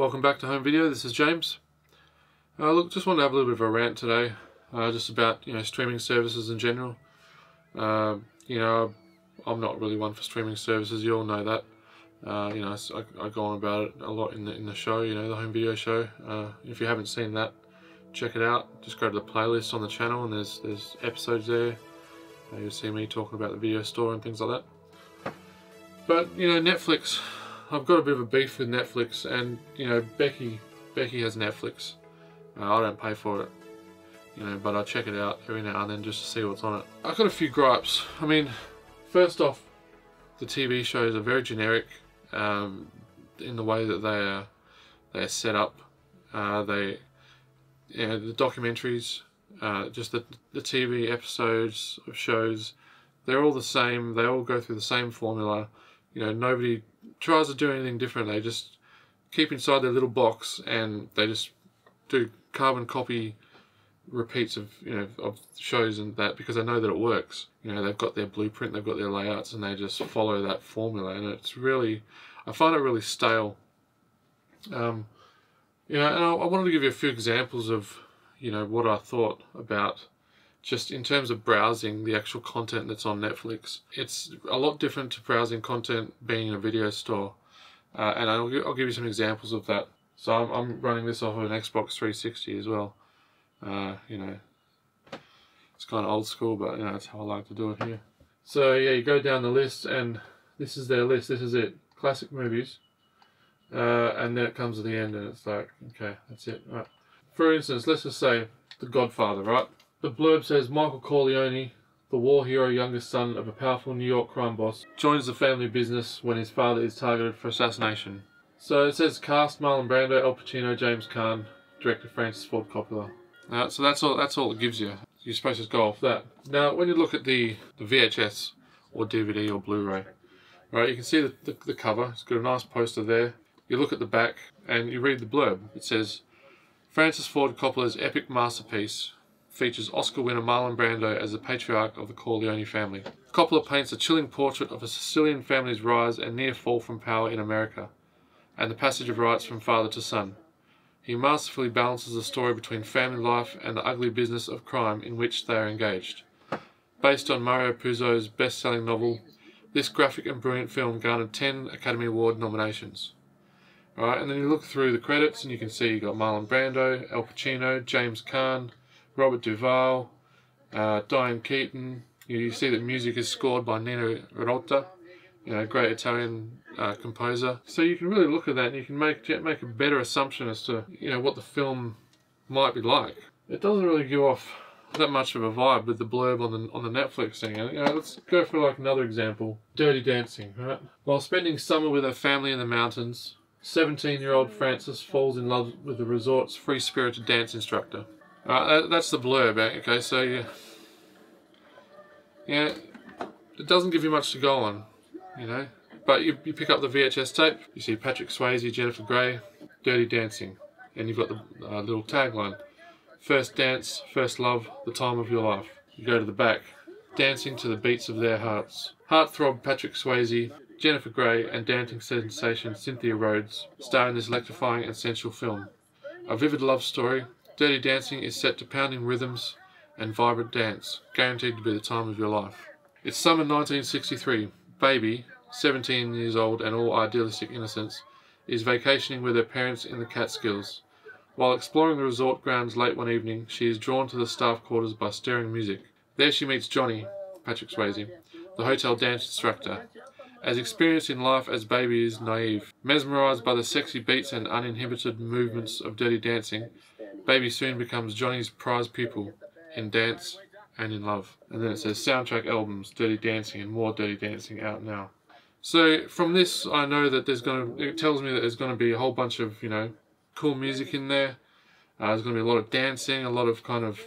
Welcome back to Home Video, this is James. Uh, look, just want to have a little bit of a rant today, uh, just about, you know, streaming services in general. Uh, you know, I'm not really one for streaming services, you all know that. Uh, you know, I, I, go on about it a lot in the, in the show, you know, the Home Video show. Uh, if you haven't seen that, check it out. Just go to the playlist on the channel and there's, there's episodes there. Uh, you'll see me talking about the video store and things like that. But, you know, Netflix, I've got a bit of a beef with Netflix, and you know Becky, Becky has Netflix. Uh, I don't pay for it, you know, but I check it out every now and then just to see what's on it. I've got a few gripes. I mean, first off, the TV shows are very generic um, in the way that they are they are set up. Uh, they, you know, the documentaries, uh, just the the TV episodes of shows, they're all the same. They all go through the same formula. You know, nobody tries to do anything different. They just keep inside their little box and they just do carbon copy repeats of you know of shows and that because they know that it works. You know they've got their blueprint, they've got their layouts, and they just follow that formula. And it's really, I find it really stale. Um, you know, and I, I wanted to give you a few examples of you know what I thought about just in terms of browsing the actual content that's on Netflix. It's a lot different to browsing content being in a video store. Uh, and I'll, I'll, give you some examples of that. So I'm, I'm, running this off of an Xbox 360 as well. Uh, you know, it's kind of old school, but you know, that's how I like to do it here. So yeah, you go down the list and this is their list. This is it. Classic movies. Uh, and then it comes to the end and it's like, okay, that's it. Right. For instance, let's just say The Godfather, right? The blurb says Michael Corleone, the war hero youngest son of a powerful New York crime boss, joins the family business when his father is targeted for assassination. So it says cast Marlon Brando, Al Pacino, James Caan, director Francis Ford Coppola. Uh, so that's all. That's all it gives you. You're supposed to go off that. Now, when you look at the, the VHS or DVD or Blu-ray, right, you can see the, the, the cover. It's got a nice poster there. You look at the back and you read the blurb. It says, Francis Ford Coppola's epic masterpiece features Oscar winner Marlon Brando as the patriarch of the Corleone family. Coppola paints a chilling portrait of a Sicilian family's rise and near fall from power in America, and the passage of rights from father to son. He masterfully balances the story between family life and the ugly business of crime in which they are engaged. Based on Mario Puzo's best-selling novel, this graphic and brilliant film garnered 10 Academy Award nominations. Alright, and then you look through the credits and you can see you got Marlon Brando, Al Pacino, James Caan, Robert Duvall, uh, Diane Keaton. You, see that music is scored by Nino Rota, you know, great Italian uh, composer. So you can really look at that and you can make make a better assumption as to you know what the film might be like. It doesn't really give off that much of a vibe with the blurb on the on the Netflix thing. And, you know, let's go for like another example: Dirty Dancing. Right? While spending summer with her family in the mountains, 17-year-old Frances falls in love with the resort's free-spirited dance instructor. Uh, that's the blurb, okay, so yeah, yeah, it doesn't give you much to go on, you know, but you, you pick up the VHS tape, you see Patrick Swayze, Jennifer Grey, Dirty Dancing, and you've got the uh, little tagline, first dance, first love, the time of your life. You go to the back, dancing to the beats of their hearts. Heartthrob Patrick Swayze, Jennifer Grey, and dancing sensation Cynthia Rhodes star in this electrifying and sensual film. A vivid love story, Dirty Dancing is set to pounding rhythms and vibrant dance, guaranteed to be the time of your life. It's summer 1963. Baby, 17 years old and all idealistic innocence, is vacationing with her parents in the Catskills. While exploring the resort grounds late one evening, she is drawn to the staff quarters by stirring music. There she meets Johnny, Patrick Swayze, the hotel dance instructor. As experienced in life as Baby is naive, mesmerized by the sexy beats and uninhibited movements of dirty dancing, Baby soon becomes Johnny's prize pupil in dance and in love. And then it says soundtrack albums, Dirty Dancing and more Dirty Dancing out now. So from this, I know that there's going to, it tells me that there's going to be a whole bunch of, you know, cool music in there. Uh, there's going to be a lot of dancing, a lot of kind of,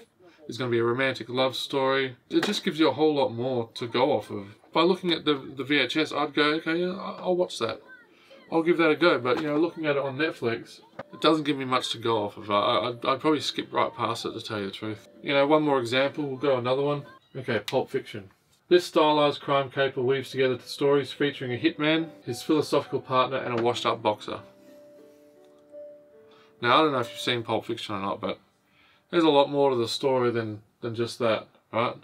there's going to be a romantic love story. It just gives you a whole lot more to go off of. By looking at the, the VHS, I'd go, okay, yeah, I'll watch that. I'll give that a go. But, you know, looking at it on Netflix, it doesn't give me much to go off of. I, would probably skip right past it to tell you the truth. You know, one more example, we'll go another one. Okay, Pulp Fiction. This stylized crime caper weaves together the stories featuring a hitman, his philosophical partner, and a washed up boxer. Now, I don't know if you've seen Pulp Fiction or not, but there's a lot more to the story than, than just that, right?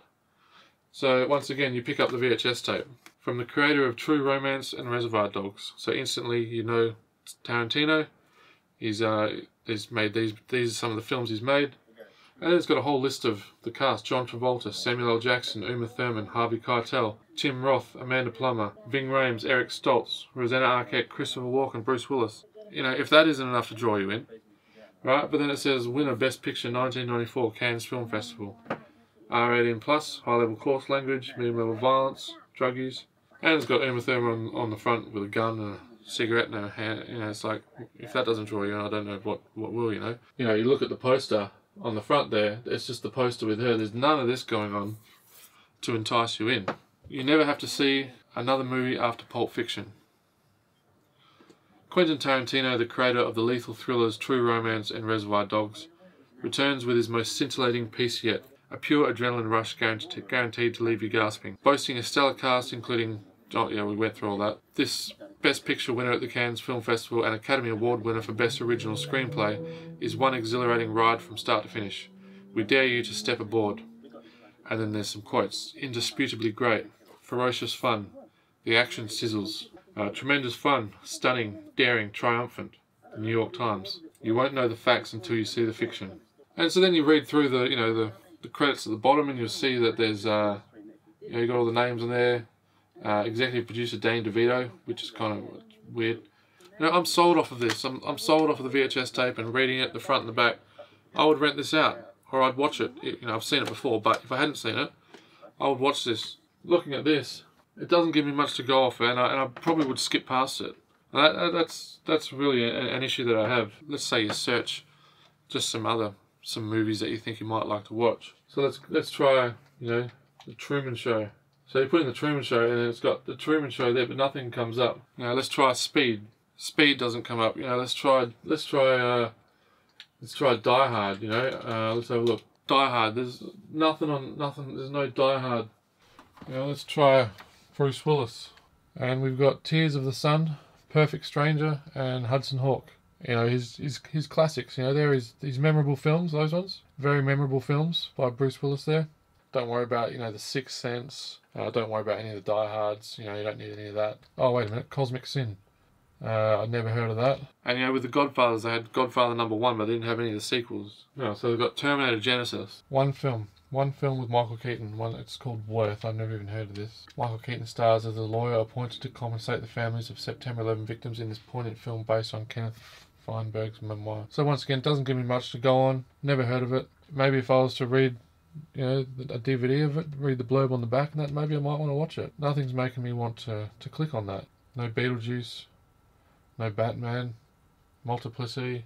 So, once again, you pick up the VHS tape from the creator of True Romance and Reservoir Dogs. So, instantly, you know Tarantino. He's, uh, he's made these, these are some of the films he's made. And it's got a whole list of the cast John Travolta, Samuel L. Jackson, Uma Thurman, Harvey Keitel, Tim Roth, Amanda Plummer, Ving Rhames, Eric Stoltz, Rosanna Arquette, Christopher Walken, and Bruce Willis. You know, if that isn't enough to draw you in, right? But then it says winner Best Picture 1994 Cannes Film Festival. R18 plus, high level coarse language, medium level violence, drug use. And it's got Emma Thurman on, on the front with a gun and a cigarette in her hand. You know, it's like, if that doesn't draw you in, I don't know what, what will, you know? You know, you look at the poster on the front there, it's just the poster with her. There's none of this going on to entice you in. You never have to see another movie after Pulp Fiction. Quentin Tarantino, the creator of the lethal thrillers True Romance and Reservoir Dogs, returns with his most scintillating piece yet, a pure adrenaline rush guaranteed to leave you gasping. Boasting a stellar cast including, oh yeah, we went through all that. This Best Picture winner at the Cannes Film Festival and Academy Award winner for Best Original Screenplay is one exhilarating ride from start to finish. We dare you to step aboard. And then there's some quotes. Indisputably great. Ferocious fun. The action sizzles. Uh, tremendous fun. Stunning. Daring. Triumphant. The New York Times. You won't know the facts until you see the fiction. And so then you read through the, you know, the, the credits at the bottom and you'll see that there's, uh, you know, you got all the names on there. Uh, executive producer Danny DeVito, which is kind of weird. You know, I'm sold off of this. I'm, I'm sold off of the VHS tape and reading it, the front and the back. I would rent this out, or I'd watch it. You know, I've seen it before, but if I hadn't seen it, I would watch this. Looking at this, it doesn't give me much to go off, and I, and I probably would skip past it. That, that's that's really a, an issue that I have. Let's say you search just some other some movies that you think you might like to watch. So let's let's try, you know, the Truman Show. So you put in the Truman Show and it's got the Truman Show there, but nothing comes up. Now let's try Speed. Speed doesn't come up. You know, let's try let's try uh, let's try Die Hard. You know, uh, let's have a look. Die Hard. There's nothing on nothing. There's no Die Hard. You know, let's try Bruce Willis. And we've got Tears of the Sun, Perfect Stranger, and Hudson Hawk. You know, his his his classics. You know, there is these memorable films. Those ones, very memorable films by Bruce Willis. There. Don't worry about, you know, the Sixth Sense. Uh, don't worry about any of the diehards. You know, you don't need any of that. Oh, wait a minute. Cosmic Sin. Uh, I'd never heard of that. And, you know, with the Godfathers, they had Godfather number one, but they didn't have any of the sequels. No, so they've got Terminator Genisys. One film. One film with Michael Keaton. One it's called Worth. I've never even heard of this. Michael Keaton stars as a lawyer appointed to compensate the families of September 11 victims in this poignant film based on Kenneth Feinberg's memoir. So once again, it doesn't give me much to go on. Never heard of it. Maybe if I was to read you know, a DVD of it, read the blurb on the back, and that maybe I might want to watch it. Nothing's making me want to, to click on that. No Beetlejuice, no Batman, Multiplicity.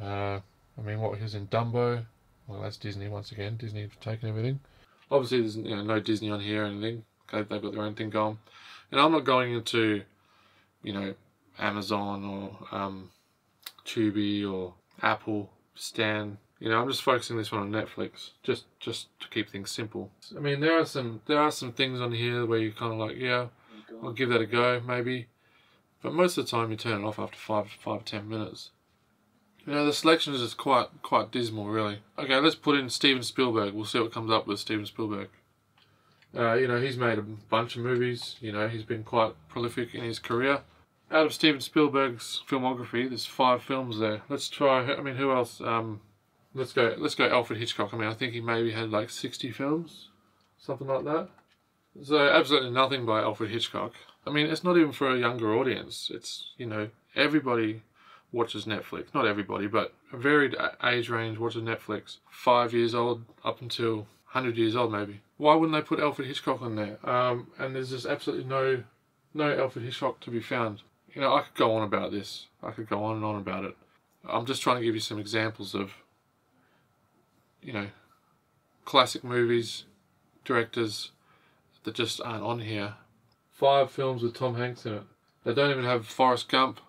Uh, I mean, what was in Dumbo? Well, that's Disney once again. Disney have taken everything. Obviously, there's you know, no Disney on here or anything. They've got their own thing going. And I'm not going into, you know, Amazon or um, Tubi or Apple, Stan, you know, I'm just focusing this one on Netflix, just just to keep things simple. I mean, there are some there are some things on here where you're kind of like, yeah, I'll give that a go, maybe. But most of the time, you turn it off after five five ten minutes. You know, the selection is just quite quite dismal, really. Okay, let's put in Steven Spielberg. We'll see what comes up with Steven Spielberg. Uh, you know, he's made a bunch of movies. You know, he's been quite prolific in his career. Out of Steven Spielberg's filmography, there's five films there. Let's try. I mean, who else? Um, Let's go. Let's go. Alfred Hitchcock. I mean, I think he maybe had like sixty films, something like that. So absolutely nothing by Alfred Hitchcock. I mean, it's not even for a younger audience. It's you know everybody watches Netflix. Not everybody, but a varied age range watches Netflix. Five years old up until hundred years old, maybe. Why wouldn't they put Alfred Hitchcock on there? Um, and there's just absolutely no no Alfred Hitchcock to be found. You know, I could go on about this. I could go on and on about it. I'm just trying to give you some examples of you know, classic movies, directors that just aren't on here. Five films with Tom Hanks in it. They don't even have Forrest Gump.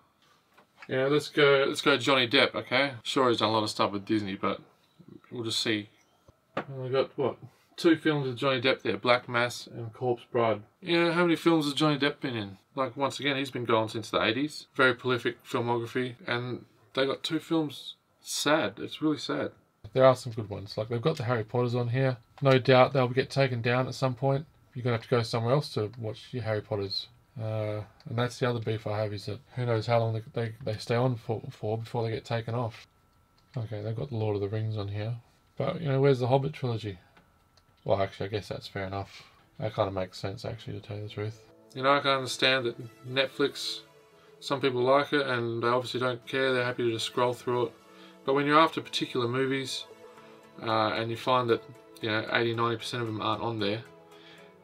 Know, let's go. Let's go Johnny Depp. Okay, sure he's done a lot of stuff with Disney, but we'll just see. we got what two films with Johnny Depp there, Black Mass and Corpse Bride. Know, how many films has Johnny Depp been in? Like, once again, he's been going since the 80s. Very prolific filmography, and they got two films. sad. It's really sad. There are some good ones. Like they've got the Harry Potters on here. No doubt they'll get taken down at some point. You're gonna have to go somewhere else to watch your Harry Potters. Uh, and that's the other beef I have is that who knows how long they, they, they stay on for, for before they get taken off. Okay, they've got the Lord of the Rings on here. But, you know, where's the Hobbit trilogy? Well, actually, I guess that's fair enough. That kind of makes sense, actually, to tell you the truth. You know, I can understand that Netflix, some people like it and they obviously don't care. They're happy to just scroll through it. But when you're after particular movies uh, and you find that, you know, 80-90% of them aren't on there,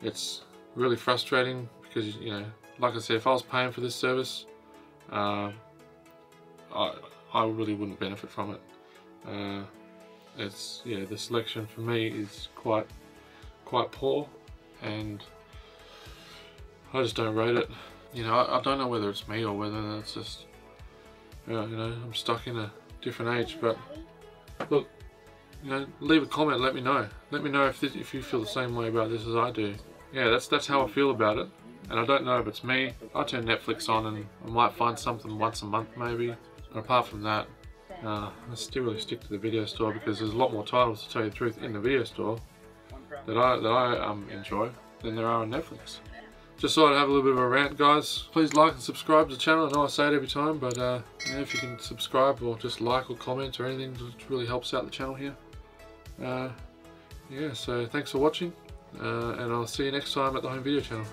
it's really frustrating because, you know, like I said, if I was paying for this service, uh, I, I really wouldn't benefit from it. Uh, it's yeah, the selection for me is quite quite poor, and I just don't rate it. You know, I, I don't know whether it's me or whether it's just know, you know I'm stuck in a different age. But look, you know, leave a comment. Let me know. Let me know if this, if you feel the same way about this as I do. Yeah, that's that's how I feel about it. And I don't know if it's me. I turn Netflix on and I might find something once a month maybe. And apart from that, uh, I still really stick to the video store because there's a lot more titles to tell you the truth in the video store that I that I um, enjoy than there are on Netflix. Just thought I'd have a little bit of a rant, guys. Please like and subscribe to the channel. I know I say it every time, but uh, yeah, if you can subscribe or just like or comment or anything, it really helps out the channel here. Uh, yeah, so thanks for watching, uh, and I'll see you next time at the Home Video channel.